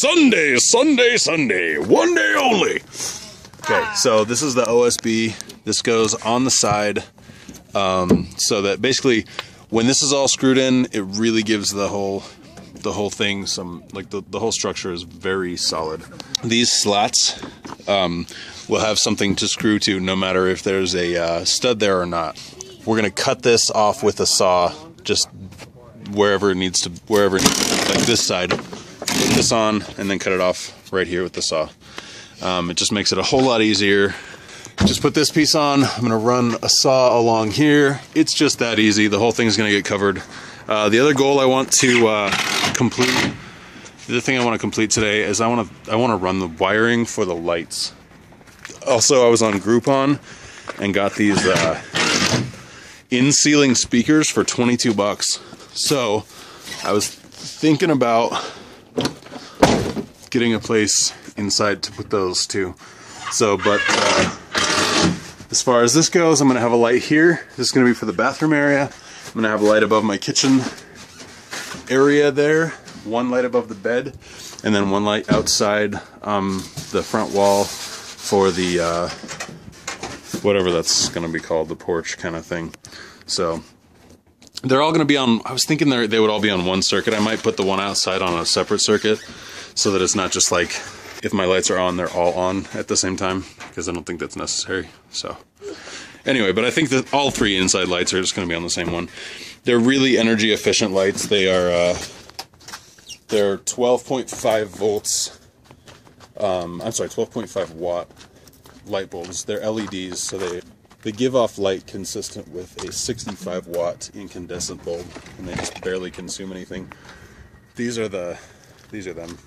Sunday, Sunday, Sunday. One day only. Okay, so this is the OSB. This goes on the side. Um, so that basically when this is all screwed in, it really gives the whole the whole thing some like the, the whole structure is very solid. These slats um, will have something to screw to no matter if there's a uh, stud there or not. We're gonna cut this off with a saw just wherever it needs to wherever it needs to, like this side. Put this on and then cut it off right here with the saw. Um, it just makes it a whole lot easier just put this piece on. I'm gonna run a saw along here. It's just that easy. The whole thing's gonna get covered. Uh, the other goal I want to uh, complete, the thing I want to complete today is I want to I want to run the wiring for the lights. Also, I was on Groupon and got these uh, in-ceiling speakers for 22 bucks. So I was thinking about getting a place inside to put those too. So, but uh, as far as this goes, I'm gonna have a light here. This is gonna be for the bathroom area. I'm gonna have a light above my kitchen area there, one light above the bed, and then one light outside um, the front wall for the, uh, whatever that's gonna be called, the porch kind of thing. So, they're all gonna be on, I was thinking they would all be on one circuit. I might put the one outside on a separate circuit so that it's not just like if my lights are on, they're all on at the same time because I don't think that's necessary. So anyway, but I think that all three inside lights are just going to be on the same one. They're really energy efficient lights. They are uh, they're 12.5 volts. Um, I'm sorry, 12.5 watt light bulbs. They're LEDs, so they they give off light consistent with a 65 watt incandescent bulb, and they just barely consume anything. These are the these are them.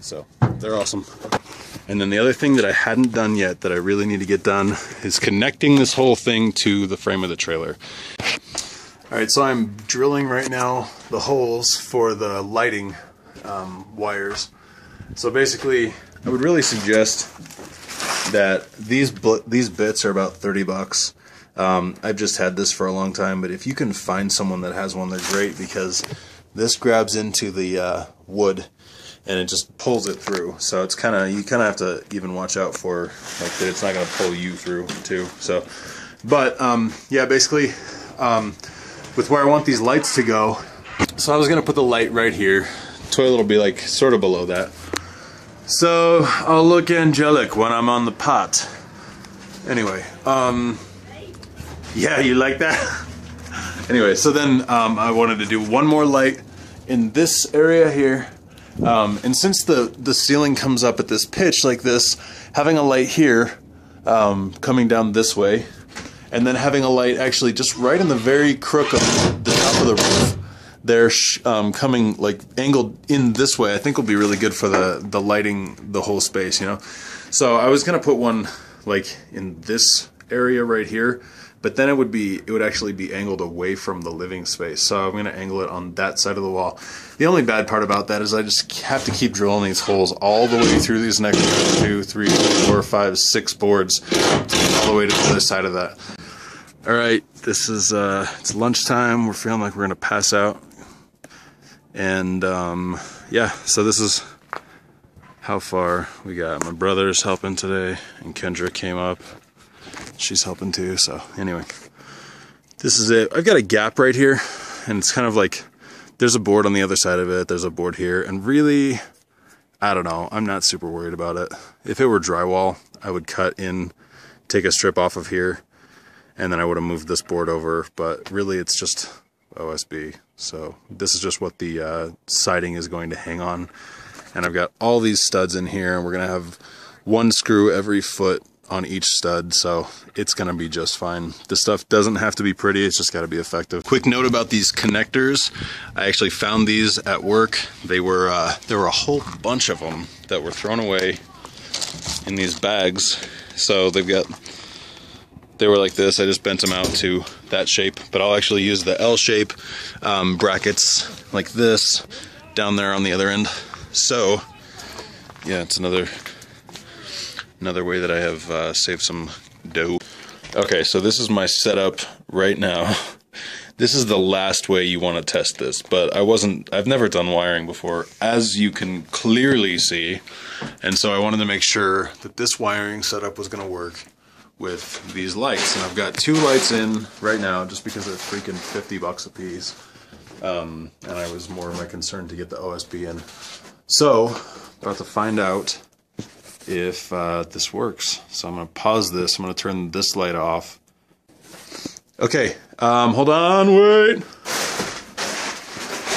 So they're awesome. And then the other thing that I hadn't done yet that I really need to get done is connecting this whole thing to the frame of the trailer. All right, so I'm drilling right now the holes for the lighting um, wires. So basically, I would really suggest that these these bits are about 30 bucks. Um, I've just had this for a long time, but if you can find someone that has one, they're great because this grabs into the uh, wood and it just pulls it through. So it's kind of you kind of have to even watch out for like that it's not going to pull you through too. So, but um, yeah, basically um, with where I want these lights to go. So I was going to put the light right here. Toilet will be like sort of below that. So I'll look angelic when I'm on the pot. Anyway, um, yeah, you like that? anyway, so then um, I wanted to do one more light in this area here um, and since the, the ceiling comes up at this pitch like this, having a light here um, coming down this way, and then having a light actually just right in the very crook of the top of the they're um, coming like angled in this way, I think will be really good for the, the lighting the whole space, you know? So I was going to put one like in this area right here, but then it would be it would actually be angled away from the living space. So I'm going to angle it on that side of the wall. The only bad part about that is I just have to keep drilling these holes all the way through these next two, three, four, five, six boards all the way to the other side of that. All right, this is uh, it's lunchtime. We're feeling like we're gonna pass out, and um, yeah, so this is how far we got. My brother's helping today, and Kendra came up she's helping too. So anyway, this is it. I've got a gap right here, and it's kind of like there's a board on the other side of it. There's a board here, and really, I don't know. I'm not super worried about it. If it were drywall, I would cut in, take a strip off of here, and then I would have moved this board over. But really, it's just OSB. So this is just what the uh, siding is going to hang on. And I've got all these studs in here, and we're gonna have one screw every foot on each stud, so it's gonna be just fine. This stuff doesn't have to be pretty, it's just gotta be effective. Quick note about these connectors. I actually found these at work. They were, uh, there were a whole bunch of them that were thrown away in these bags. So they've got, they were like this. I just bent them out to that shape, but I'll actually use the L shape um, brackets like this down there on the other end. So yeah, it's another another way that I have uh, saved some dough. Okay, so this is my setup right now. this is the last way you want to test this, but I wasn't, I've never done wiring before, as you can clearly see. And so I wanted to make sure that this wiring setup was going to work with these lights. And I've got two lights in right now just because they're freaking 50 bucks a piece. Um, and I was more of my concern to get the OSB in. So, about to find out if uh, this works. So I'm going to pause this. I'm going to turn this light off. Okay, um, hold on, wait.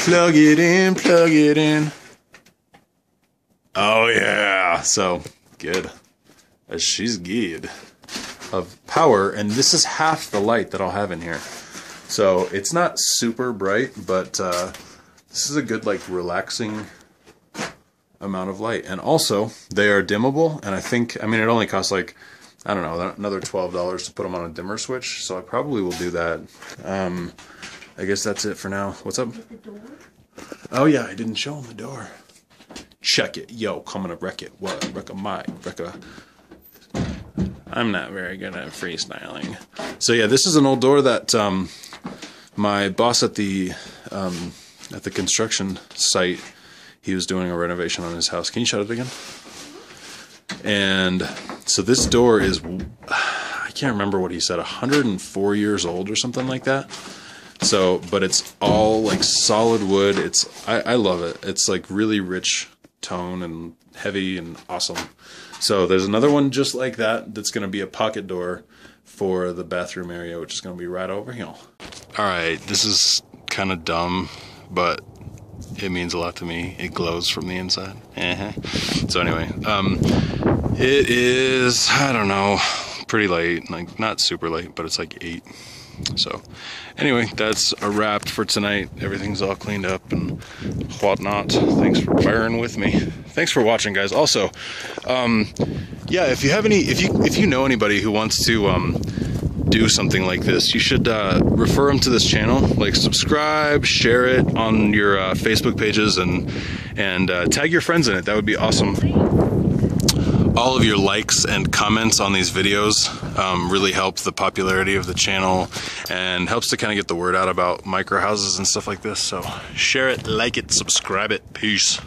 Plug it in, plug it in. Oh yeah, so good. She's good of power, and this is half the light that I'll have in here. So it's not super bright, but uh, this is a good like relaxing amount of light. And also, they are dimmable, and I think, I mean, it only costs like, I don't know, another $12 to put them on a dimmer switch, so I probably will do that. Um, I guess that's it for now. What's up? Oh yeah, I didn't show him the door. Check it. Yo, coming to wreck it. What? Wreck a mic. Wreck a... I'm not very good at freestyling. So yeah, this is an old door that um, my boss at the um, at the construction site he was doing a renovation on his house. Can you shut it again? And so this door is, I can't remember what he said, 104 years old or something like that. So, but it's all like solid wood. It's, I, I love it. It's like really rich tone and heavy and awesome. So there's another one just like that that's going to be a pocket door for the bathroom area, which is going to be right over here. All right, this is kind of dumb, but it means a lot to me. It glows from the inside. Uh-huh. So anyway, um, it is I don't know, pretty late. Like not super late, but it's like eight. So anyway, that's a wrap for tonight. Everything's all cleaned up and whatnot. Thanks for bearing with me. Thanks for watching, guys. Also, um, yeah, if you have any, if you if you know anybody who wants to um, do something like this, you should uh, refer them to this channel. Like subscribe, share it on your uh, Facebook pages, and and uh, tag your friends in it. That would be awesome. All of your likes and comments on these videos um, really help the popularity of the channel and helps to kind of get the word out about micro houses and stuff like this. So share it, like it, subscribe it. Peace.